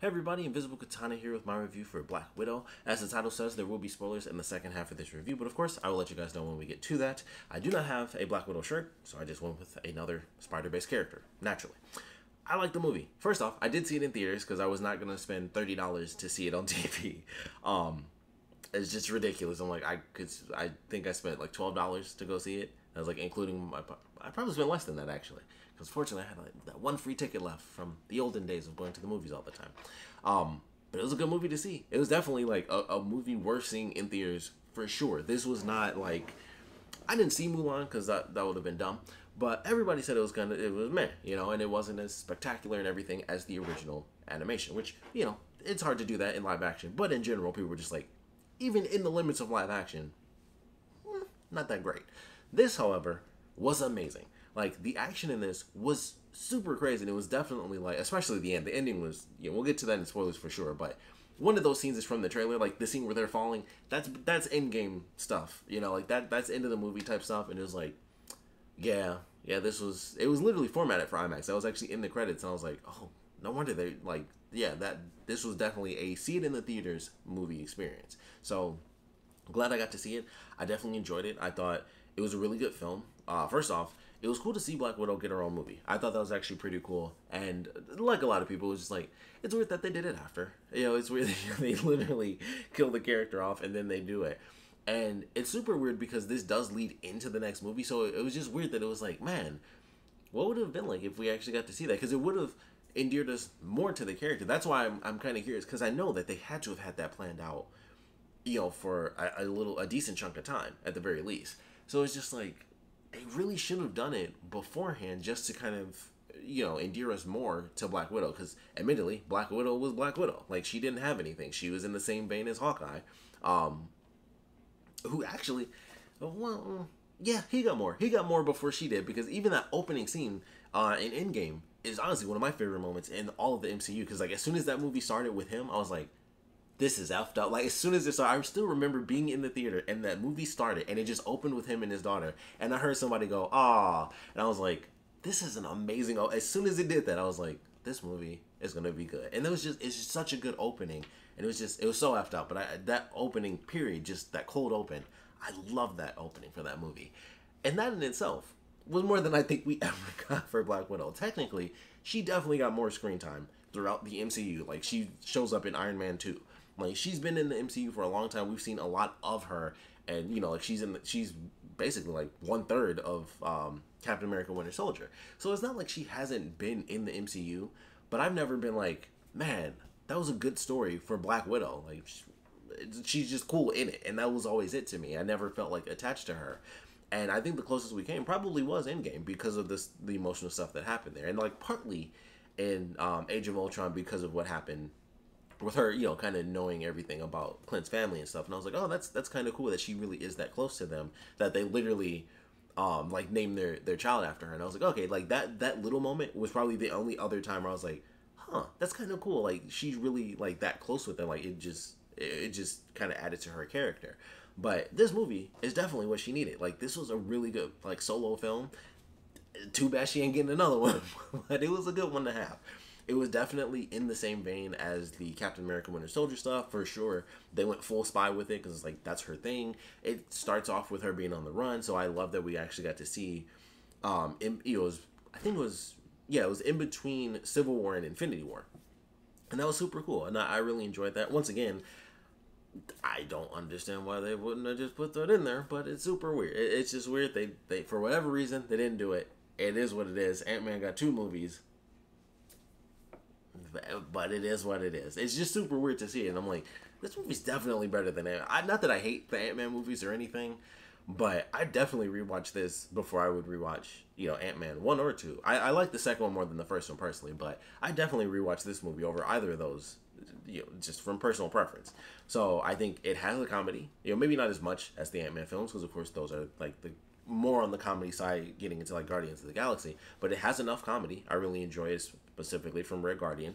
Hey everybody, Invisible Katana here with my review for Black Widow. As the title says, there will be spoilers in the second half of this review, but of course, I will let you guys know when we get to that. I do not have a Black Widow shirt, so I just went with another spider-based character, naturally. I like the movie. First off, I did see it in theaters because I was not going to spend $30 to see it on TV. Um, it's just ridiculous. I'm like, I could, I think I spent like $12 to go see it. I was like, including my, I probably spent less than that actually because fortunately I had like, that one free ticket left from the olden days of going to the movies all the time. Um, but it was a good movie to see. It was definitely like a, a movie worth seeing in theaters for sure. This was not like I didn't see Mulan because that that would have been dumb. But everybody said it was gonna it was meh, you know, and it wasn't as spectacular and everything as the original animation, which you know it's hard to do that in live action. But in general, people were just like, even in the limits of live action, hmm, not that great. This, however, was amazing. Like the action in this was super crazy, and it was definitely like, especially the end. The ending was, you know, we'll get to that in spoilers for sure, but one of those scenes is from the trailer, like the scene where they're falling. That's that's end game stuff, you know, like that that's end of the movie type stuff, and it was like, yeah, yeah, this was it was literally formatted for IMAX. I was actually in the credits, and I was like, oh, no wonder they like, yeah, that this was definitely a see it in the theaters movie experience. So glad I got to see it. I definitely enjoyed it. I thought it was a really good film. Uh, first off, it was cool to see Black Widow get her own movie. I thought that was actually pretty cool. And like a lot of people, it was just like, it's weird that they did it after. You know, it's weird that they literally kill the character off and then they do it. And it's super weird because this does lead into the next movie. So it was just weird that it was like, man, what would it have been like if we actually got to see that? Because it would have endeared us more to the character. That's why I'm, I'm kind of curious because I know that they had to have had that planned out, you know, for a, a little, a decent chunk of time at the very least. So it's just like, they really should have done it beforehand just to kind of you know endear us more to Black Widow because admittedly Black Widow was Black Widow. Like she didn't have anything. She was in the same vein as Hawkeye. Um who actually well yeah he got more. He got more before she did because even that opening scene uh in Endgame is honestly one of my favorite moments in all of the MCU because like as soon as that movie started with him I was like this is effed up. Like as soon as started, I still remember being in the theater and that movie started and it just opened with him and his daughter. And I heard somebody go, ah, and I was like, this is an amazing. As soon as it did that, I was like, this movie is gonna be good. And it was just, it's just such a good opening. And it was just, it was so effed up. But I, that opening period, just that cold open, I love that opening for that movie. And that in itself was more than I think we ever got for Black Widow. Technically, she definitely got more screen time throughout the MCU. Like she shows up in Iron Man 2 like she's been in the MCU for a long time. We've seen a lot of her, and you know, like she's in, the, she's basically like one third of um, Captain America: Winter Soldier. So it's not like she hasn't been in the MCU. But I've never been like, man, that was a good story for Black Widow. Like she's just cool in it, and that was always it to me. I never felt like attached to her. And I think the closest we came probably was Endgame because of this the emotional stuff that happened there, and like partly in um, Age of Ultron because of what happened with her, you know, kind of knowing everything about Clint's family and stuff. And I was like, oh, that's that's kind of cool that she really is that close to them that they literally um like named their their child after her. And I was like, okay, like that that little moment was probably the only other time where I was like, huh, that's kind of cool. Like she's really like that close with them. Like it just it just kind of added to her character. But this movie is definitely what she needed. Like this was a really good like solo film. Too bad she ain't getting another one, but it was a good one to have it was definitely in the same vein as the Captain America Winter Soldier stuff for sure. They went full spy with it because it's like that's her thing. It starts off with her being on the run, so I love that we actually got to see. Um, it was I think it was yeah, it was in between Civil War and Infinity War, and that was super cool, and I, I really enjoyed that. Once again, I don't understand why they wouldn't have just put that in there, but it's super weird. It, it's just weird. They they for whatever reason they didn't do it. It is what it is. Ant Man got two movies but it is what it is. It's just super weird to see it. And I'm like, this movie's definitely better than it. I, not that I hate the Ant Man movies or anything, but I definitely rewatch this before I would rewatch, you know, Ant Man one or two. I, I like the second one more than the first one personally, but I definitely rewatch this movie over either of those, you know, just from personal preference. So I think it has a comedy, you know, maybe not as much as the Ant Man films, because of course those are like the more on the comedy side, getting into like Guardians of the Galaxy, but it has enough comedy. I really enjoy it specifically from Red Guardian.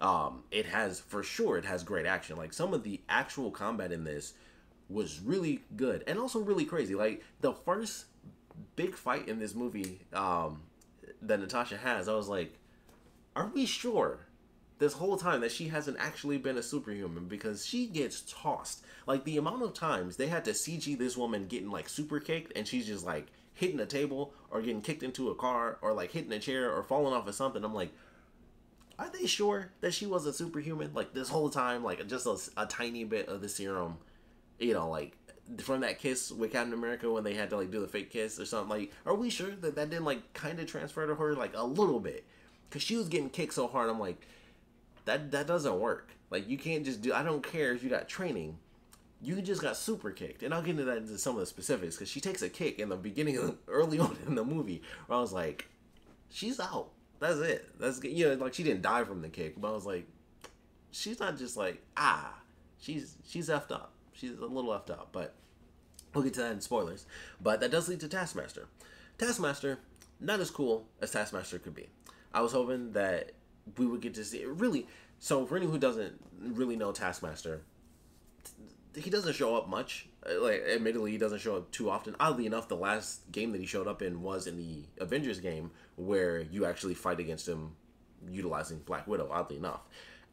Um, it has for sure it has great action. Like some of the actual combat in this was really good and also really crazy. Like the first big fight in this movie um, that Natasha has, I was like, are we sure this whole time that she hasn't actually been a superhuman because she gets tossed. Like the amount of times they had to CG this woman getting like super kicked and she's just like hitting a table or getting kicked into a car or like hitting a chair or falling off of something. I'm like, are they sure that she was a superhuman? Like this whole time, like just a, a tiny bit of the serum, you know, like from that kiss with Captain America when they had to like do the fake kiss or something. Like, are we sure that that didn't like kind of transfer to her like a little bit? Because she was getting kicked so hard. I'm like, that that doesn't work. Like you can't just do. I don't care if you got training. You just got super kicked, and I'll get into that into some of the specifics because she takes a kick in the beginning, of, early on in the movie, where I was like, she's out. That's it. That's you know, like she didn't die from the kick, but I was like, she's not just like ah, she's she's effed up. She's a little effed up, but we'll get to that in spoilers. But that does lead to Taskmaster. Taskmaster, not as cool as Taskmaster could be. I was hoping that we would get to see it. Really, so for anyone who doesn't really know Taskmaster, he doesn't show up much. Uh, like, admittedly, he doesn't show up too often. Oddly enough, the last game that he showed up in was in the Avengers game, where you actually fight against him utilizing Black Widow. Oddly enough,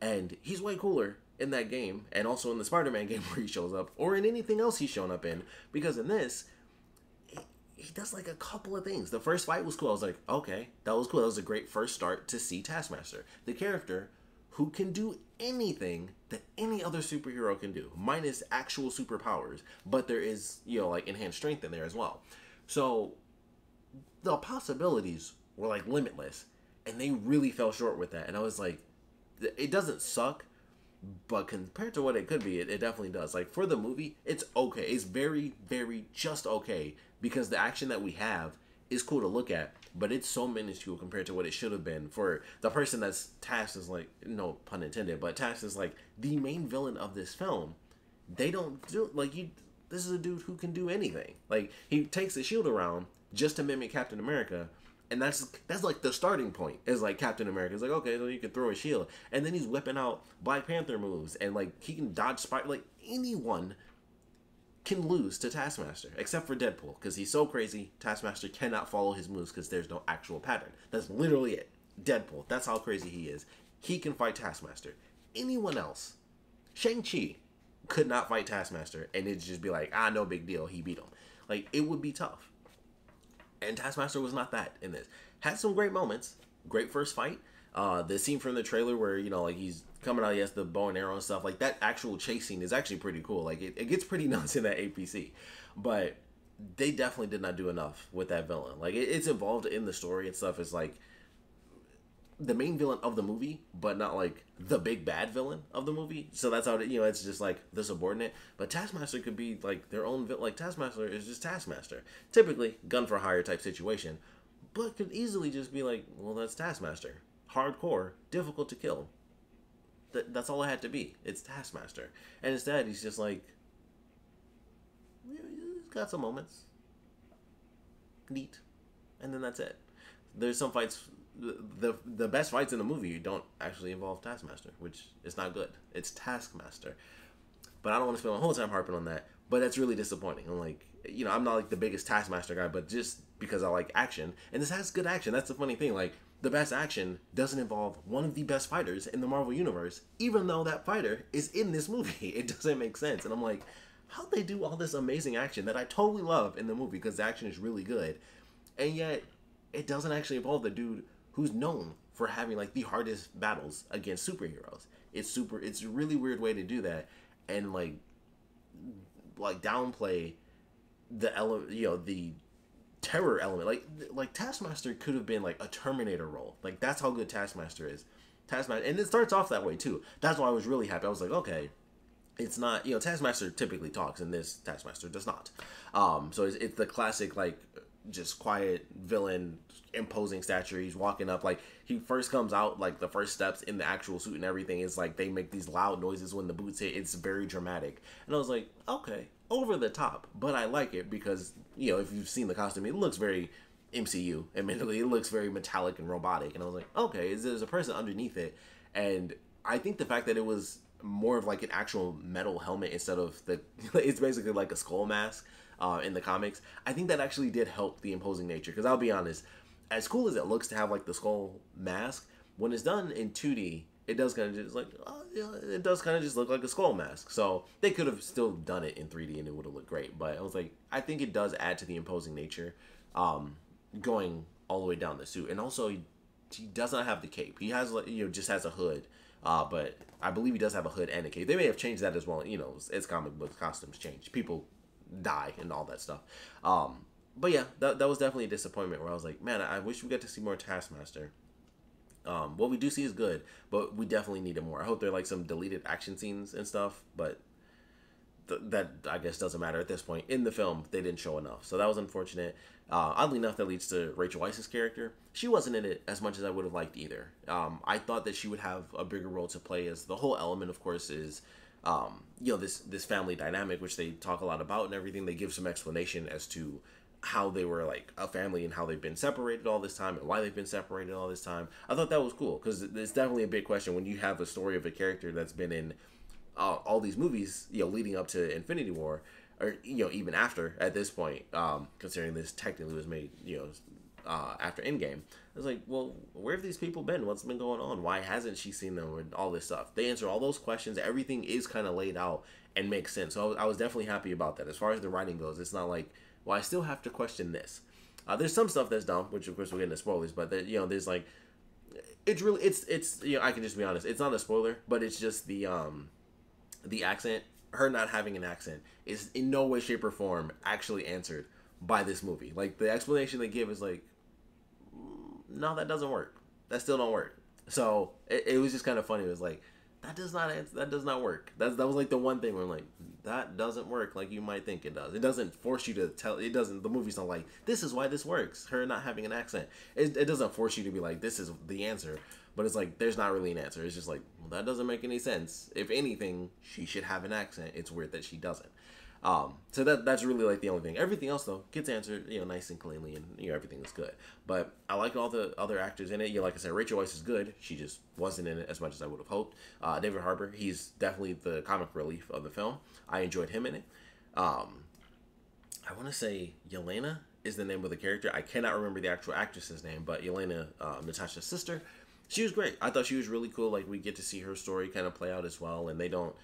and he's way cooler in that game, and also in the Spider-Man game where he shows up, or in anything else he's shown up in. Because in this, he does like a couple of things. The first fight was cool. I was like, okay, that was cool. That was a great first start to see Taskmaster, the character who can do anything that any other superhero can do, minus actual superpowers. But there is, you know, like enhanced strength in there as well. So the possibilities were like limitless, and they really fell short with that. And I was like, it doesn't suck, but compared to what it could be, it, it definitely does. Like for the movie, it's okay. It's very, very just okay because the action that we have is cool to look at, but it's so minuscule compared to what it should have been for the person that's tasked as like no pun intended, but tasked as like the main villain of this film. They don't do like you. This is a dude who can do anything. Like he takes the shield around just to mimic Captain America, and that's that's like the starting point. Is like Captain America is like okay, so you can throw a shield, and then he's whipping out Black Panther moves, and like he can dodge spider. Like anyone can lose to Taskmaster, except for Deadpool, because he's so crazy. Taskmaster cannot follow his moves because there's no actual pattern. That's literally it. Deadpool. That's how crazy he is. He can fight Taskmaster. Anyone else, Shang Chi, could not fight Taskmaster, and it'd just be like, ah, no big deal. He beat him. Like it would be tough. And Taskmaster was not that in this. Had some great moments. Great first fight. Uh, the scene from the trailer where you know like he's coming out, has the bow and arrow and stuff. Like that actual chasing is actually pretty cool. Like it, it gets pretty nuts in that APC, but they definitely did not do enough with that villain. Like it, it's involved in the story and stuff. It's like the main villain of the movie, but not like the big bad villain of the movie. So that's how it, you know it's just like the subordinate. But Taskmaster could be like their own like Taskmaster is just Taskmaster. Typically gun for hire type situation, but could easily just be like, well, that's Taskmaster. Hardcore, difficult to kill. That, that's all it had to be. It's Taskmaster. And instead, he's just like, he's got some moments. Neat. And then that's it. There's some fights, the the best fights in the movie don't actually involve Taskmaster, which is not good. It's Taskmaster. But I don't want to spend my whole time harping on that. But that's really disappointing. I'm like, you know, I'm not like the biggest Taskmaster guy, but just because I like action, and this has good action. That's the funny thing. Like, the best action doesn't involve one of the best fighters in the Marvel Universe, even though that fighter is in this movie. It doesn't make sense. And I'm like, how'd they do all this amazing action that I totally love in the movie because the action is really good, and yet it doesn't actually involve the dude who's known for having like the hardest battles against superheroes. It's super. It's a really weird way to do that, and like, like downplay the ele- you know the terror element. Like like Taskmaster could have been like a Terminator role. Like that's how good Taskmaster is. Taskmaster, and it starts off that way too. That's why I was really happy. I was like, okay, it's not you know Taskmaster typically talks, and this Taskmaster does not. Um, so it's, it's the classic like just quiet villain imposing stature he's walking up like he first comes out like the first steps in the actual suit and everything is like they make these loud noises when the boots hit it's very dramatic and i was like okay over the top, but I like it because you know if you've seen the costume, it looks very MCU. Admittedly, it looks very metallic and robotic, and I was like, okay, is there's a person underneath it, and I think the fact that it was more of like an actual metal helmet instead of the it's basically like a skull mask uh, in the comics. I think that actually did help the imposing nature because I'll be honest, as cool as it looks to have like the skull mask, when it's done in 2D it does kind of just like yeah, it does kind of just look like a skull mask. So they could have still done it in 3D and it would have looked great. But I was like, I think it does add to the imposing nature, um, going all the way down the suit, and also he, he does not have the cape. He has like you know just has a hood. Uh, but I believe he does have a hood and a cape. They may have changed that as well. You know, it's comic book costumes change. People die and all that stuff. Um, but yeah, that, that was definitely a disappointment where I was like, man, I wish we got to see more Taskmaster. Um, what we do see is good, but we definitely needed more. I hope there are like some deleted action scenes and stuff, but th- that I guess doesn't matter at this point. In the film, they didn't show enough, so that was unfortunate. Uh, oddly enough, that leads to Rachel Weisz's character. She wasn't in it as much as I would have liked either. Um, I thought that she would have a bigger role to play, as the whole element, of course, is um, you know this this family dynamic, which they talk a lot about and everything. They give some explanation as to how they were like a family and how they've been separated all this time and why they've been separated all this time. I thought that was cool because it's definitely a big question when you have a story of a character that's been in uh, all these movies, you know, leading up to Infinity War, or you know, even after at this point, um, considering this technically was made, you know, uh, after Endgame. I was like, well, where have these people been? What's been going on? Why hasn't she seen them? And all this stuff. They answer all those questions. Everything is kind of laid out and makes sense. So I was, I was definitely happy about that. As far as the writing goes, it's not like well, I still have to question this. Uh, there's some stuff that's dumb, which of course we'll get into spoilers, but there, you know, there's like, it's really, it's, it's, you know, I can just be honest, it's not a spoiler, but it's just the, um, the accent, her not having an accent is in no way, shape, or form actually answered by this movie. Like the explanation they give is like, mm, no, that doesn't work. That still don't work. So it, it was just kind of funny. It was like, that does not answer, that does not work. That's that was like the one thing where I'm like, that doesn't work like you might think it does. It doesn't force you to tell. It doesn't. The movie's not like this is why this works. Her not having an accent. It, it doesn't force you to be like this is the answer. But it's like there's not really an answer. It's just like well, that doesn't make any sense. If anything, she should have an accent. It's weird that she doesn't. Um, so that that's really like the only thing. Everything else though gets answered, you know, nice and cleanly, and you know everything is good. But I like all the other actors in it. You know, like I said, Rachel Weisz is good. She just wasn't in it as much as I would have hoped. Uh, David Harbour, he's definitely the comic relief of the film. I enjoyed him in it. Um, I want to say Yelena is the name of the character. I cannot remember the actual actress's name, but Yelena, uh, Natasha's sister, she was great. I thought she was really cool. Like we get to see her story kind of play out as well, and they don't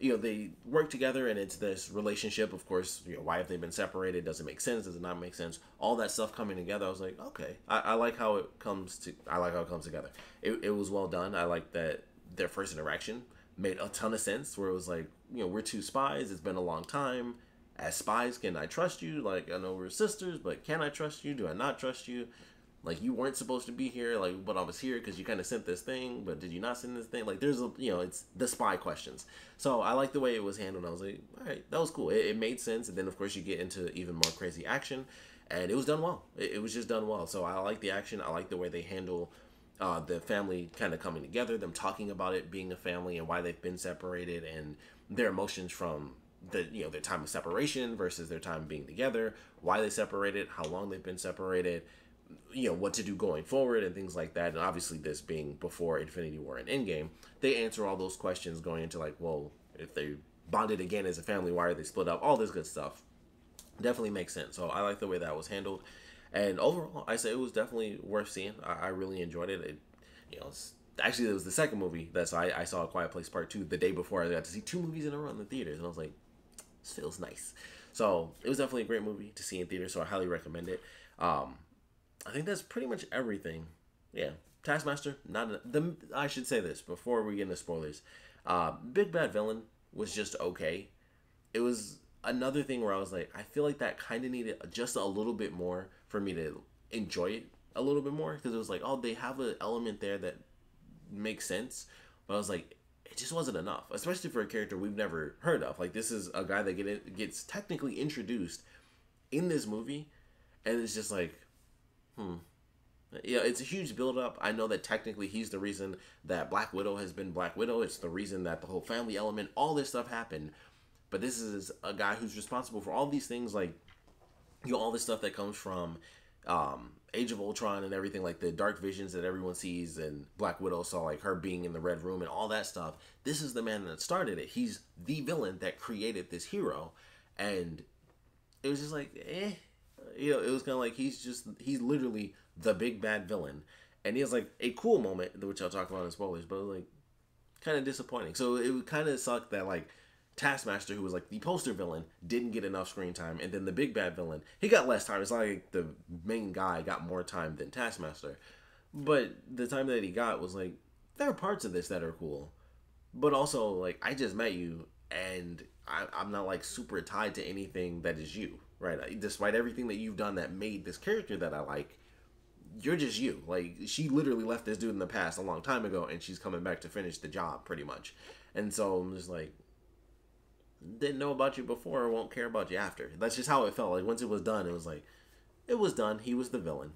you know they work together and it's this relationship. Of course you know why have they been separated? Does it make sense? Does it not make sense? All that stuff coming together i was like okay. I, I like how it comes to i like how it comes together. It, it was well done. I like that their first interaction made a ton of sense where it was like you know we're two spies. It's been a long time. As spies can i trust you? Like i know we're sisters but can i trust you? Do i not trust you like you weren't supposed to be here like but i was here because you kind of sent this thing but did you not send this thing? Like there's a you know it's the spy questions. So i like the way it was handled. I was like all right that was cool. It, it made sense and then of course you get into even more crazy action and it was done well. It, it was just done well. So i like the action. I like the way they handle uh, the family kind of coming together them talking about it being a family and why they've been separated and their emotions from the you know their time of separation versus their time being together why they separated how long they've been separated you know what to do going forward and things like that. And obviously this being before infinity war and endgame they answer all those questions going into like well if they bonded again as a family why are they split up? All this good stuff. Definitely makes sense. So i like the way that was handled. And overall i say it was definitely worth seeing. I, I really enjoyed it, it you know actually it was the second movie that so I, I saw a quiet place part two the day before i got to see two movies in a row in the theaters. And i was like this feels nice. So it was definitely a great movie to see in theaters so i highly recommend it. Um, I think that's pretty much everything. Yeah, Taskmaster. Not a, the. I should say this before we get into spoilers. Uh, Big Bad Villain was just okay. It was another thing where I was like, I feel like that kind of needed just a little bit more for me to enjoy it a little bit more because it was like, oh, they have an element there that makes sense, but I was like, it just wasn't enough, especially for a character we've never heard of. Like this is a guy that get gets technically introduced in this movie, and it's just like Hmm. Yeah, it's a huge build-up. I know that technically he's the reason that Black Widow has been Black Widow. It's the reason that the whole family element, all this stuff happened. But this is a guy who's responsible for all these things, like you know, all this stuff that comes from um, Age of Ultron and everything, like the dark visions that everyone sees, and Black Widow saw like her being in the Red Room and all that stuff. This is the man that started it. He's the villain that created this hero, and it was just like, eh you know, it was kind of like he's just he's literally the big bad villain, and he has like a cool moment, which I'll talk about in spoilers. But like, kind of disappointing. So it kind of sucked that like Taskmaster, who was like the poster villain, didn't get enough screen time, and then the big bad villain, he got less time. It's like the main guy got more time than Taskmaster, but the time that he got was like there are parts of this that are cool, but also like I just met you, and I'm not like super tied to anything that is you, right? Despite everything that you've done that made this character that I like, you're just you. Like she literally left this dude in the past a long time ago, and she's coming back to finish the job, pretty much. And so I'm just like, didn't know about you before, or won't care about you after. That's just how it felt. Like once it was done, it was like, it was done. He was the villain,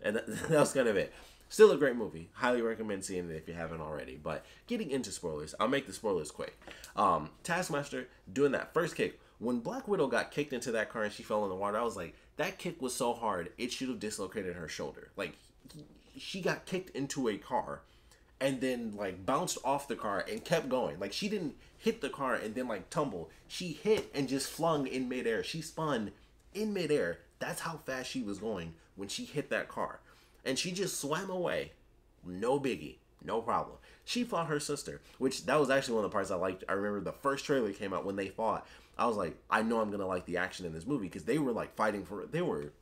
and that, that was kind of it. Still a great movie. Highly recommend seeing it if you haven't already. But getting into spoilers, I'll make the spoilers quick. Um, Taskmaster doing that first kick. When Black Widow got kicked into that car and she fell in the water, I was like, that kick was so hard, it should have dislocated her shoulder. Like, she got kicked into a car and then like bounced off the car and kept going. Like she didn't hit the car and then like tumble. She hit and just flung in midair. She spun in midair. That's how fast she was going when she hit that car. And she just swam away. No biggie. No problem. She fought her sister, which that was actually one of the parts I liked. I remember the first trailer came out when they fought. I was like, I know I'm gonna like the action in this movie because they were like fighting for. It. They were.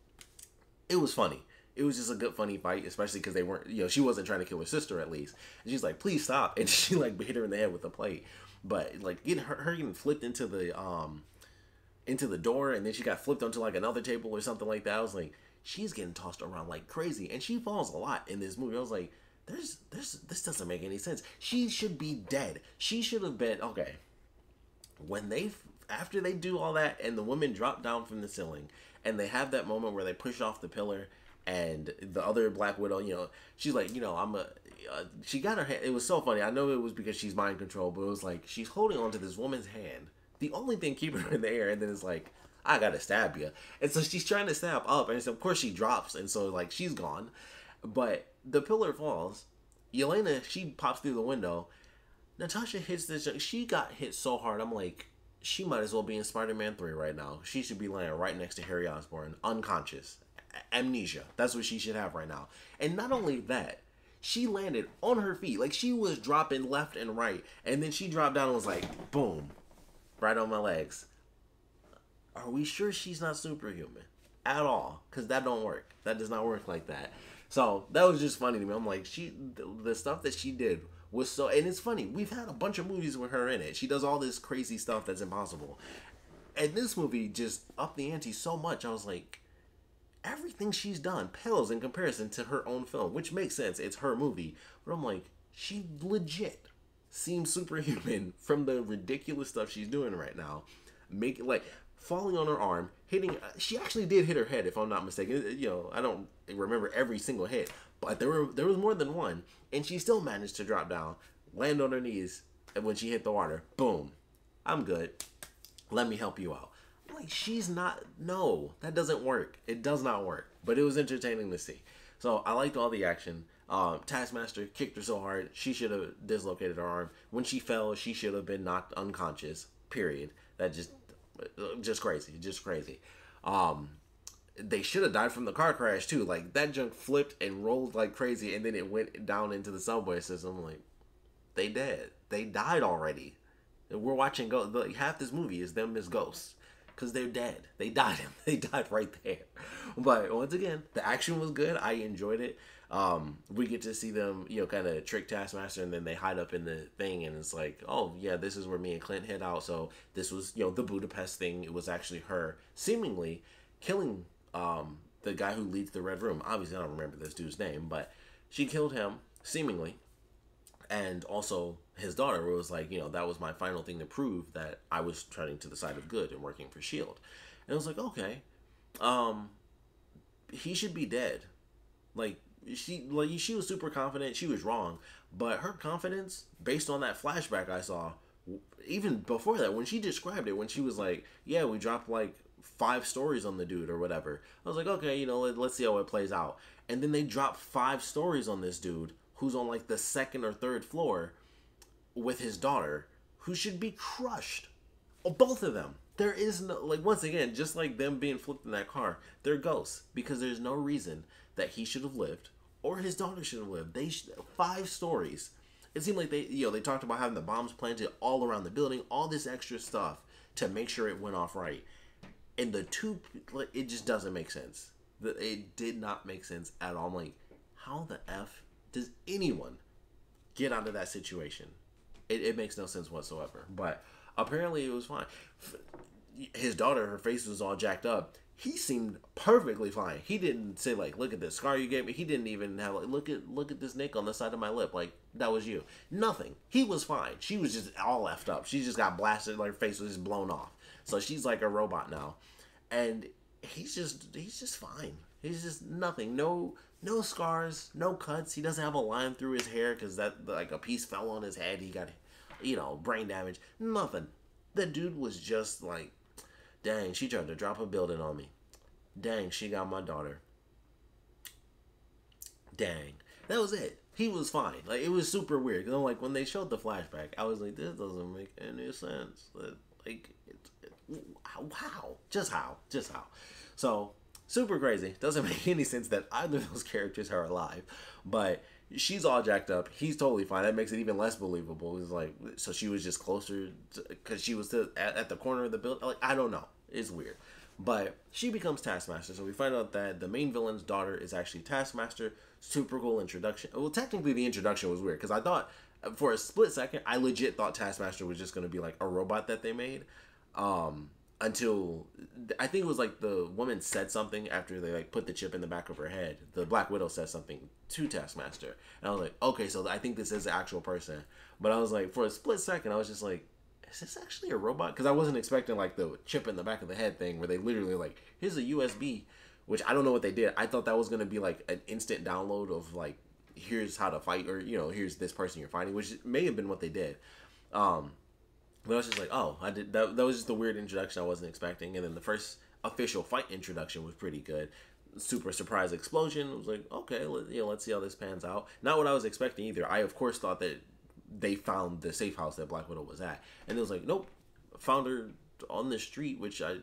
It was funny it was just a good funny fight especially because they weren't you know she wasn't trying to kill her sister at least and she's like please stop and she like hit her in the head with a plate but like getting her, her getting flipped into the um into the door and then she got flipped onto like another table or something like that i was like she's getting tossed around like crazy and she falls a lot in this movie i was like there's there's this doesn't make any sense she should be dead she should have been okay when they after they do all that and the woman drop down from the ceiling and they have that moment where they push off the pillar and the other Black Widow, you know, she's like, you know, I'm a. Uh, she got her hand. It was so funny. I know it was because she's mind control, but it was like she's holding onto this woman's hand, the only thing keeping her in the air, and then it's like, I gotta stab you, and so she's trying to stab up, and so of course she drops, and so like she's gone, but the pillar falls. Yelena, she pops through the window. Natasha hits this. She got hit so hard. I'm like, she might as well be in Spider-Man 3 right now. She should be laying right next to Harry Osborn, unconscious amnesia. That's what she should have right now. And not only that, she landed on her feet. Like she was dropping left and right. And then she dropped down and was like, boom, right on my legs. Are we sure she's not superhuman? At all. Because that don't work. That does not work like that. So that was just funny to me. I'm like, she, the stuff that she did was so, and it's funny. We've had a bunch of movies with her in it. She does all this crazy stuff that's impossible. And this movie just upped the ante so much. I was like, everything she's done pales in comparison to her own film, which makes sense. It's her movie. But I'm like, she legit seems superhuman from the ridiculous stuff she's doing right now. Make like falling on her arm, hitting. Uh, she actually did hit her head, if I'm not mistaken. You know, I don't remember every single hit, but there were there was more than one, and she still managed to drop down, land on her knees, and when she hit the water, boom, I'm good. Let me help you out. Like she's not no that doesn't work. It does not work. But it was entertaining to see. So i liked all the action. Um, taskmaster kicked her so hard she should have dislocated her arm. When she fell she should have been knocked unconscious period. That just just crazy just crazy. Um they should have died from the car crash too like that junk flipped and rolled like crazy and then it went down into the subway system like they dead they died already And we're watching go like half this movie is them as ghosts because they're dead. They died. They died right there. But once again, the action was good. I enjoyed it. Um, we get to see them, you know, kind of trick Taskmaster, and then they hide up in the thing, and it's like, oh yeah, this is where me and Clint hid out. So this was, you know, the Budapest thing. It was actually her seemingly killing um, the guy who leads the Red Room. Obviously, I don't remember this dude's name, but she killed him seemingly, and also his daughter was like, you know, that was my final thing to prove that I was turning to the side of good and working for Shield. And I was like, okay, um, he should be dead. Like she, like she was super confident. She was wrong, but her confidence, based on that flashback I saw, even before that, when she described it, when she was like, yeah, we dropped like five stories on the dude or whatever. I was like, okay, you know, let, let's see how it plays out. And then they drop five stories on this dude who's on like the second or third floor with his daughter who should be crushed. Oh, both of them. There is no, like, once again, just like them being flipped in that car, they're ghosts because there's no reason that he should have lived or his daughter should have lived. They, five stories It seemed like they, you know, they talked about having the bombs planted all around the building, all this extra stuff to make sure it went off right. And the two, it just doesn't make sense. That it did not make sense at all. I'm like, how the f does anyone get out of that situation? It, it makes no sense whatsoever. But apparently, it was fine. His daughter, her face was all jacked up he seemed perfectly fine. He didn't say like, "Look at this scar you gave me." He didn't even have like, "Look at look at this nick on the side of my lip." Like that was you. Nothing. He was fine. She was just all effed up. She just got blasted. Like her face was just blown off. So she's like a robot now, and he's just he's just fine. He's just nothing. No no scars. No cuts. He doesn't have a line through his hair because that like a piece fell on his head. He got you know brain damage. Nothing. The dude was just like Dang, she tried to drop a building on me. Dang, she got my daughter. Dang. That was it. He was fine. Like it was super weird. Cause I'm like when they showed the flashback, I was like, this doesn't make any sense. Like, it, it, how? Just how? Just how? So super crazy. Doesn't make any sense that either of those characters are alive. But she's all jacked up. He's totally fine. That makes it even less believable. It's like so she was just closer because she was to, at, at the corner of the building. Like I don't know. It's weird. But she becomes Taskmaster, so we find out that the main villain's daughter is actually Taskmaster. Super cool introduction. Well, technically, the introduction was weird because I thought, for a split second, I legit thought Taskmaster was just going to be like a robot that they made. Um, until I think it was like the woman said something after they like put the chip in the back of her head. The Black Widow said something to Taskmaster, and I was like, okay, so I think this is the actual person. But I was like, for a split second, I was just like, is this actually a robot? Because I wasn't expecting like the chip in the back of the head thing where they literally like, here's a USB, which I don't know what they did. I thought that was gonna be like an instant download of like, here's how to fight, or you know, here's this person you're fighting, which may have been what they did. Um, but I was just like, oh, I did that. That was just a weird introduction I wasn't expecting. And then the first official fight introduction was pretty good. Super surprise explosion. I was like, okay, let, you know, let's see how this pans out. Not what I was expecting either. I of course thought that they found the safe house that Black Widow was at, and it was like, nope, found her on the street, which I.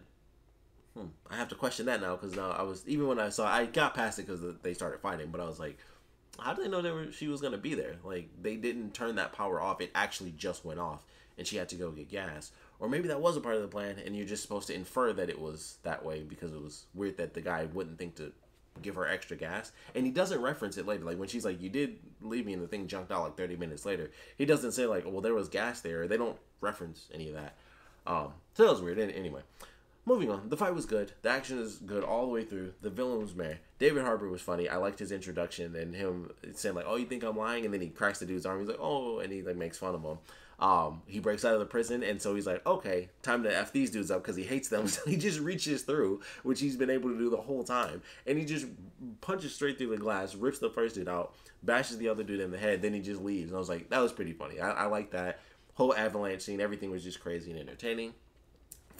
Hmm, I have to question that now because now I was even when I saw I got past it because they started fighting, but I was like, how did they know that she was gonna be there? Like they didn't turn that power off; it actually just went off and she had to go get gas. Or maybe that was a part of the plan and you're just supposed to infer that it was that way because it was weird that the guy wouldn't think to give her extra gas. And he doesn't reference it later. Like when she's like, You did leave me and the thing junked out like 30 minutes later. He doesn't say, like, Well, there was gas there. They don't reference any of that. Um, so that was weird. Anyway, moving on. The fight was good. The action is good all the way through. The villain was meh. David Harbour was funny. I liked his introduction and him saying, like, Oh, you think I'm lying? And then he cracks the dude's arm. He's like, Oh, and he like makes fun of him. Um, he breaks out of the prison, and so he's like, okay, time to f these dudes up because he hates them. So he just reaches through, which he's been able to do the whole time, and he just punches straight through the glass, rips the first dude out, bashes the other dude in the head, then he just leaves. And I was like, that was pretty funny. I, I like that whole avalanche scene. Everything was just crazy and entertaining.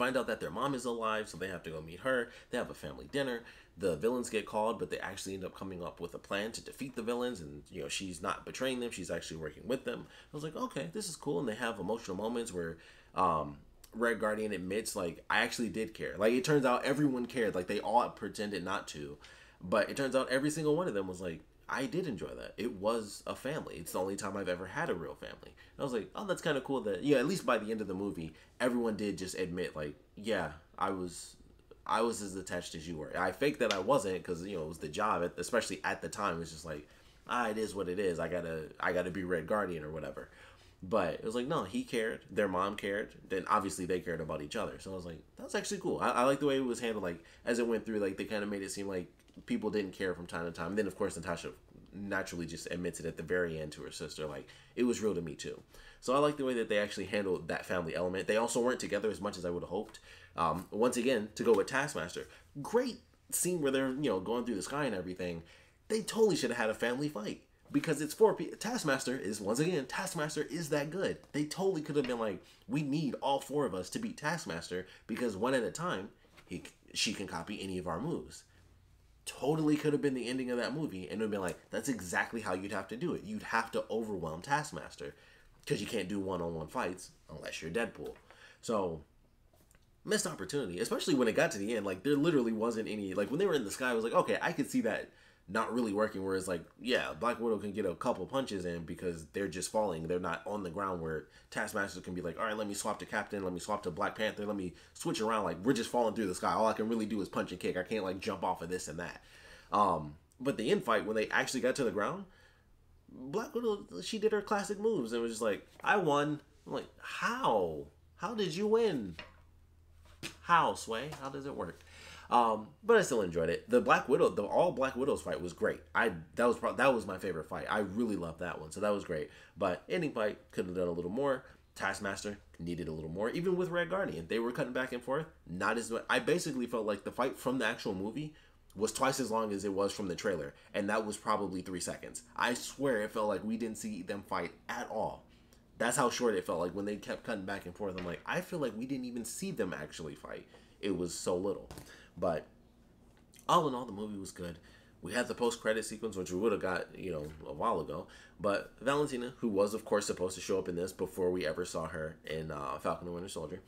Find out that their mom is alive, so they have to go meet her. They have a family dinner the villains get called, but they actually end up coming up with a plan to defeat the villains, and you know she's not betraying them; she's actually working with them. I was like, okay, this is cool, and they have emotional moments where um, Red Guardian admits, like, I actually did care. Like, it turns out everyone cared. Like, they all pretended not to, but it turns out every single one of them was like, I did enjoy that. It was a family. It's the only time I've ever had a real family. And I was like, oh, that's kind of cool that, yeah, at least by the end of the movie, everyone did just admit, like, yeah, I was I was as attached as you were. I faked that I wasn't because you know it was the job, especially at the time. It's just like, ah, it is what it is. I gotta, I gotta be Red Guardian or whatever. But it was like, no, he cared. Their mom cared. Then obviously they cared about each other. So I was like, that's actually cool. I, I like the way it was handled. Like as it went through, like they kind of made it seem like people didn't care from time to time. And then of course Natasha naturally just admits it at the very end to her sister, like it was real to me too. So I like the way that they actually handled that family element. They also weren't together as much as I would have hoped. Um, once again, to go with Taskmaster, great scene where they're you know going through the sky and everything. They totally should have had a family fight because it's four people. Taskmaster is once again Taskmaster is that good. They totally could have been like, we need all four of us to beat Taskmaster because one at a time, he she can copy any of our moves. Totally could have been the ending of that movie, and it would have been like, that's exactly how you'd have to do it. You'd have to overwhelm Taskmaster because you can't do one-on-one fights unless you're Deadpool. So missed opportunity, especially when it got to the end. Like there literally wasn't any like when they were in the sky. I was like, okay, I could see that not really working. Whereas like, yeah, Black Widow can get a couple punches in because they're just falling. They're not on the ground where Taskmaster can be like, all right, let me swap to Captain, let me swap to Black Panther, let me switch around. Like we're just falling through the sky. All I can really do is punch and kick. I can't like jump off of this and that. Um, but the infight when they actually got to the ground, Black Widow she did her classic moves and was just like, I won. I'm like, how? How did you win? How, Sway? How does it work? Um, but I still enjoyed it. The Black Widow, the all Black Widows fight was great. I that was pro- that was my favorite fight. I really loved that one, so that was great. But ending fight could have done a little more. Taskmaster needed a little more. Even with Red Guardian, they were cutting back and forth. Not as. I basically felt like the fight from the actual movie was twice as long as it was from the trailer, and that was probably three seconds. I swear it felt like we didn't see them fight at all. That's how short it felt like when they kept cutting back and forth. I'm like, I feel like we didn't even see them actually fight. It was so little. But all in all, the movie was good. We had the post credit sequence, which we would have got, you know, a while ago. But Valentina, who was, of course, supposed to show up in this before we ever saw her in uh, Falcon and Winter Soldier,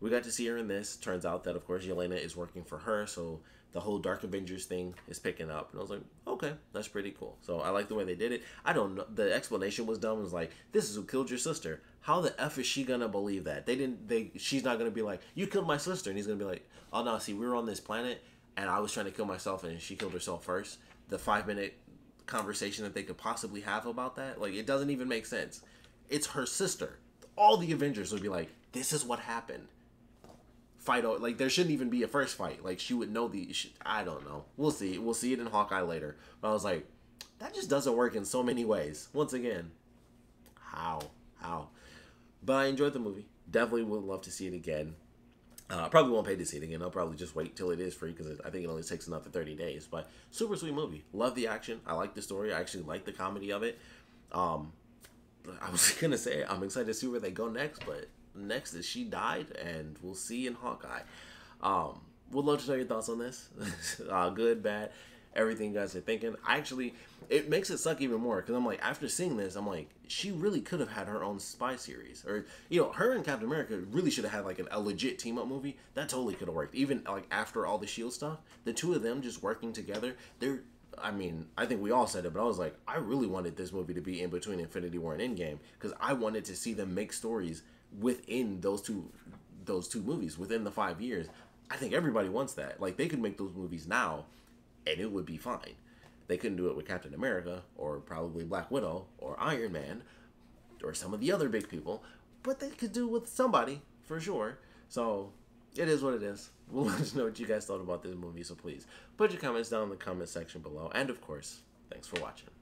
we got to see her in this. Turns out that, of course, Yelena is working for her, so the whole Dark Avengers thing is picking up. And I was like, okay, that's pretty cool. So I like the way they did it. I don't know. The explanation was dumb. It was like, this is who killed your sister. How the F is she going to believe that? They didn't, they, she's not going to be like, you killed my sister. And he's going to be like, oh no, see, we were on this planet and I was trying to kill myself and she killed herself first. The five minute conversation that they could possibly have about that, like, it doesn't even make sense. It's her sister. All the Avengers would be like, this is what happened fight like there shouldn't even be a first fight like she would know the i don't know we'll see we'll see it in hawkeye later but i was like that just doesn't work in so many ways once again how how but i enjoyed the movie definitely would love to see it again uh, probably won't pay to see it again. I'll probably just wait till it is free because I think it only takes another 30 days. But super sweet movie. Love the action. I like the story. I actually like the comedy of it. Um, I was gonna say I'm excited to see where they go next, but next is she died, and we'll see in Hawkeye. Um, would love to know your thoughts on this. uh, good, bad, everything you guys are thinking. I actually, it makes it suck even more because I'm like, after seeing this, I'm like, she really could have had her own spy series, or you know, her and Captain America really should have had like an, a legit team up movie. That totally could have worked. Even like after all the Shield stuff, the two of them just working together, they're I mean, I think we all said it, but I was like, I really wanted this movie to be in between Infinity War and Endgame because I wanted to see them make stories within those two those two movies within the five years. I think everybody wants that. Like they could make those movies now, and it would be fine. They couldn't do it with Captain America or probably Black Widow or Iron Man or some of the other big people, but they could do with somebody for sure. So it is what it is. We'll let us know what you guys thought about this movie. So please put your comments down in the comment section below. And of course, thanks for watching.